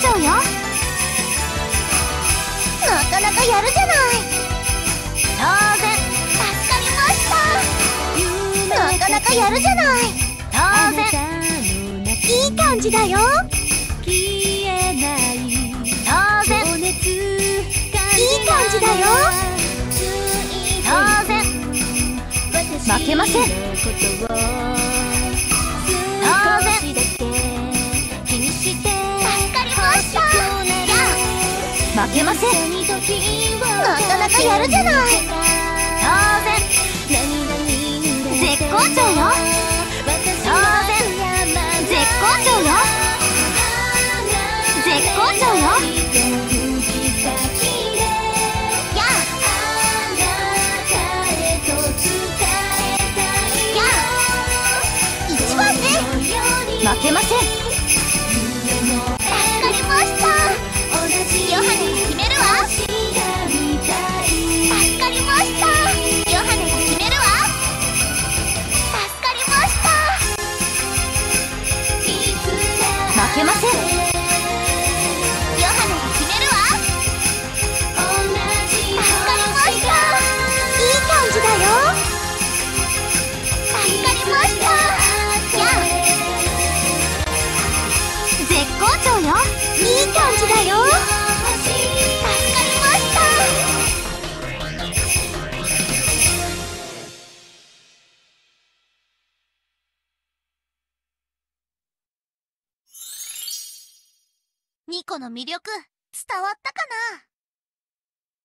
長よ。なかなかやるじゃない。当然助かりました。なかなかやるじゃない。当然。いい感じだよ。当然。いい感じだよ。当然。負けません負けません。なかなかやるじゃない。当然。絶好調よ。当然。絶好調よ。絶好調よ。やあやあ一番ね。負けません。絶好調よ。いい感じだよ。助かりました。ニコの魅力伝わったかな？